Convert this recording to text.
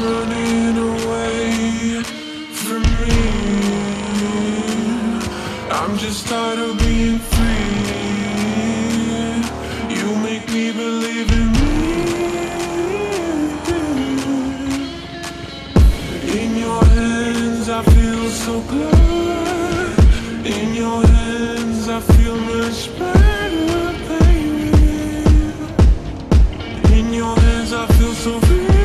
running away from me. I'm just tired of being free. You make me believe in me. In your hands, I feel so good. In your hands, I feel much better, baby. In your hands, I feel so free.